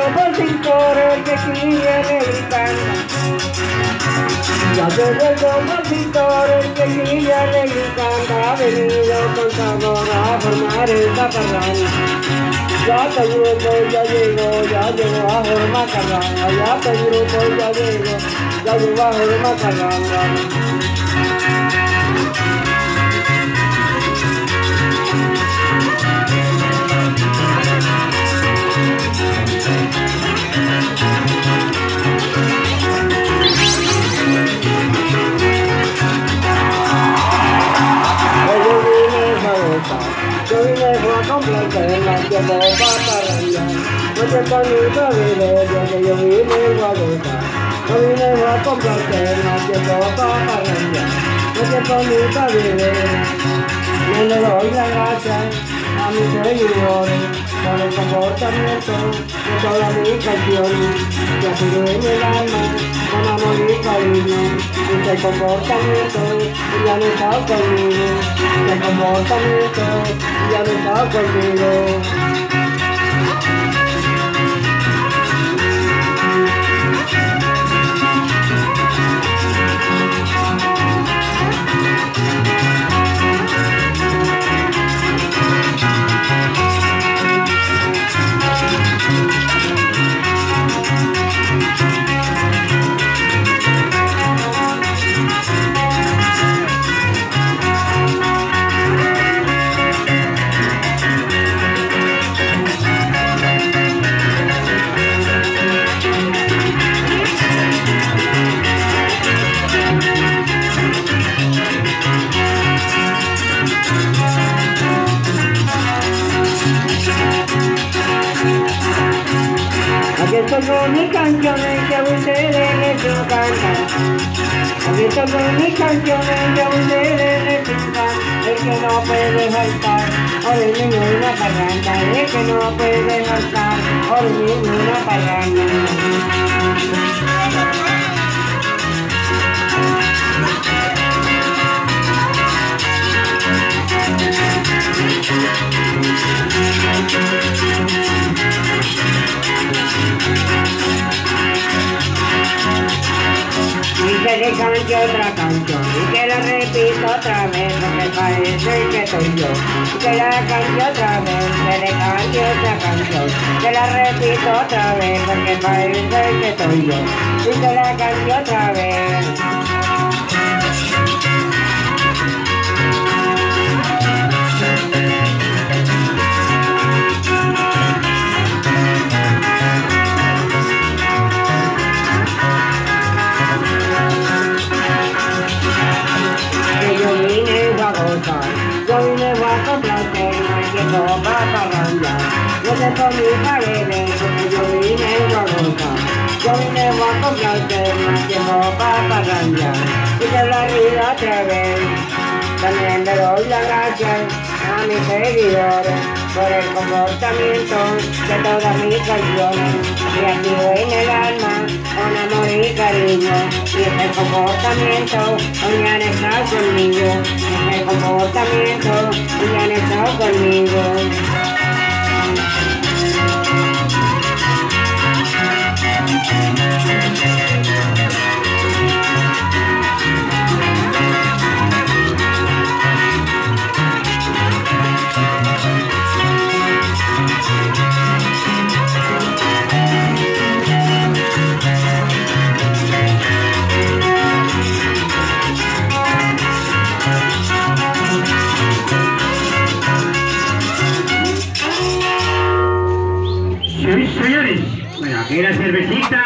bobos sin coro que quieren el pan. Ya se ve como pintor el que guía le encanta Ha venido con sabor a formar el macarrán Ya está el grupo, ya llegó, ya llegó a el mo pa pa la ya mo te ni pa ni le ya ke yo ni me wa ta ko ni ne wa pa pa te na ke mo pa pa la ya mo te ni pa ni le ne le ro ya ga cha a mi se yu ro re ta le pa go ta ni to ko ta la ni ka ti o ni ya ke yo ni la ma ma ma mo ni ka ni ni te ko go ta ni to ya ni ta Estoy con mis canciones que a ustedes les encantan. Aquí estoy con mis canciones que a ustedes les encantan. El que no puede faltar, ahora ninguna parranda. El que no puede faltar, ahora ninguna parranda. Y que le cante otra canción y que la repito otra vez porque parece que soy yo. Y que la cante otra vez, que le cante otra canción, que la repito otra vez porque parece que soy yo. Y que la cante otra vez. Con mi paredes, yo vine a gozar, yo vine a no hay tiempo para parrandear. Y te la vida otra vez, también le doy las gracias a mis seguidores por el comportamiento de todas mis canciones. Y activo en el alma con amor y cariño. Y ese comportamiento hoy han estado conmigo. Ese comportamiento hoy han estado conmigo. Aquí la cervecita.